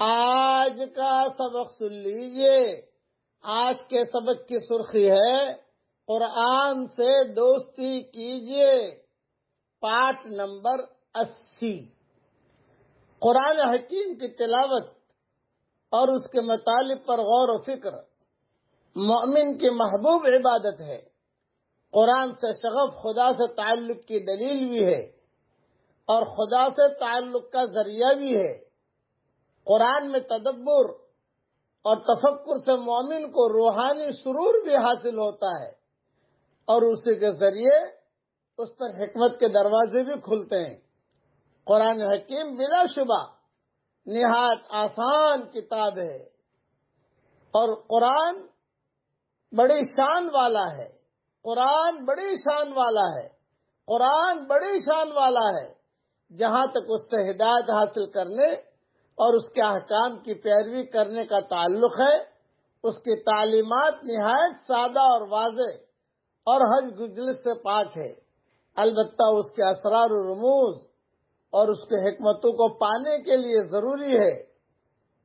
आज का सबक सुन लीजिए आज के सबक की सुर्खी है कुरान से दोस्ती कीजिए पाठ नंबर अस्सी कुरान हकीम की तिलावत और उसके मतालिब पर गौर व फिक्र मोमिन की महबूब इबादत है। कुरान से शगफ खुदा से ताल्लुक की दलील भी है और खुदा से ताल्लुक का ज़रिया भी है। कुरान में तदब्बर और तफक्र से मोमिन को रूहानी सुरूर भी हासिल होता है और उसी के ज़रिए उस पर हिकमत के दरवाजे भी खुलते हैं। कुरान हकीम बिला शुबा निहायत आसान किताब है और कुरान बड़ी शान वाला है। कुरान बड़ी शान वाला है। कुरान बड़ी शान वाला है। जहाँ तक उससे हिदायत हासिल करने और उसके अहकाम की पैरवी करने का ताल्लुक है, उसकी तालीमत निहायत सादा और वाज और हज गुजलिस से पाक है। अलबत् उसके असरार रमूज और उसके हमतों को पाने के लिए ज़रूरी है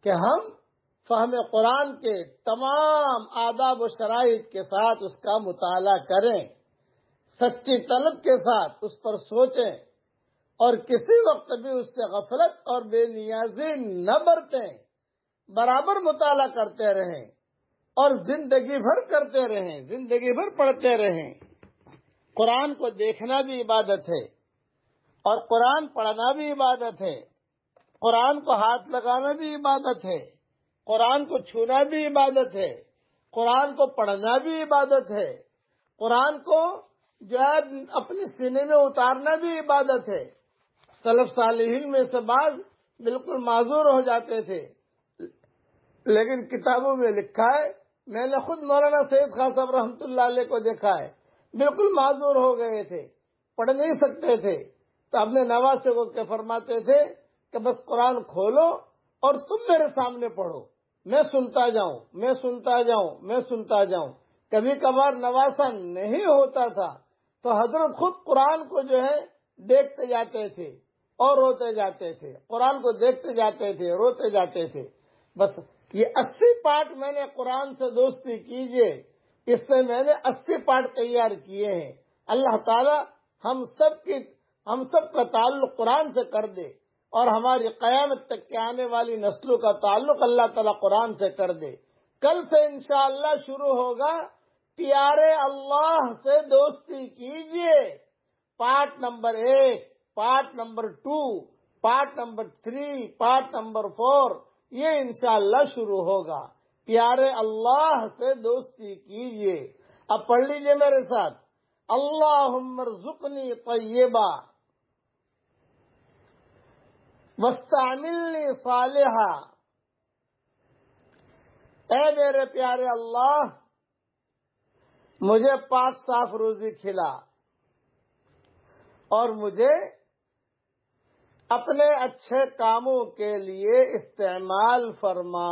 कि हम फहम कुरान के तमाम आदाब व शराइ के साथ उसका मुताला करें, सच्ची तलब के साथ उस पर सोचें और किसी वक्त भी उससे गफलत और बेनियाजी न बरतें। बराबर मुताला करते रहें और ज़िंदगी भर करते रहें, ज़िंदगी भर पढ़ते रहें। कुरान को देखना भी इबादत है और कुरान पढ़ना भी इबादत है। कुरान को हाथ लगाना भी इबादत है। कुरान को छूना भी इबादत है, कुरान को पढ़ना भी इबादत है, कुरान को जो है अपने सीने में उतारना भी इबादत है। सलफ सालिहीन में से बाद बिल्कुल माजूर हो जाते थे। लेकिन किताबों में लिखा है, मैंने खुद मौलाना सैयद खान साहब रहमतुल्लाह को देखा है, बिल्कुल माजूर हो गए थे, पढ़ नहीं सकते थे। तो अपने नवासे को क्या फरमाते थे कि बस कुरान खोलो और तुम मेरे सामने पढ़ो। मैं सुनता जाऊँ, मैं सुनता जाऊँ, मैं सुनता जाऊँ। कभी कभार नवासा नहीं होता था तो हज़रत खुद कुरान को जो है देखते जाते थे और रोते जाते थे। कुरान को देखते जाते थे, रोते जाते थे। बस ये अस्सी पाठ मैंने कुरान से दोस्ती कीजिए, इससे मैंने अस्सी पाठ तैयार किए हैं। अल्लाह ताला हम सब की, हम सब का ताल्लुक कुरान से कर दे। और हमारी कयामत तक के आने वाली नस्लों का ताल्लुक अल्लाह ताला कुरान से कर दे। कल से इंशाअल्लाह शुरू होगा, प्यारे अल्लाह से दोस्ती कीजिए। पार्ट नंबर एक part number two part number three part number four, ये इंशाअल्लाह शुरू होगा। प्यारे अल्लाह से दोस्ती कीजिए। अब पढ़ लीजिए मेरे साथ। अल्लाह जुकनी तय्यबा वस्तामिलनी सालिहा। ए मेरे प्यारे अल्लाह, मुझे पाक साफ़ रोजी खिला और मुझे अपने अच्छे कामों के लिए इस्तेमाल फरमा।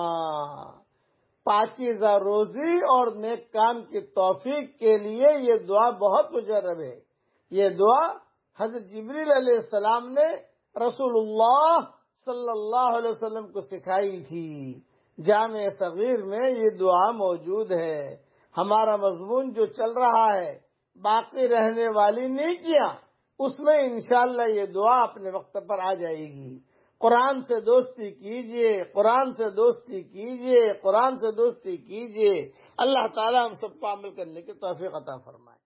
पाकिजा रोजी और नेक काम की तौफीक के लिए ये दुआ बहुत मुजरब है। ये दुआ हज़रत जबरील सलाम ने रसूलुल्लाह सल्लल्लाहु अलैहि वसल्लम को सिखाई थी। जाम सगीर में ये दुआ मौजूद है। हमारा मजमून जो चल रहा है, बाकी रहने वाली नीकियाँ, उसमें इंशाल्लाह ये दुआ अपने वक्त पर आ जाएगी। कुरान से दोस्ती कीजिए, कुरान से दोस्ती कीजिए, कुरान से दोस्ती कीजिए। अल्लाह ताला हम सबको अमल करने की तोफीक अता फरमाए।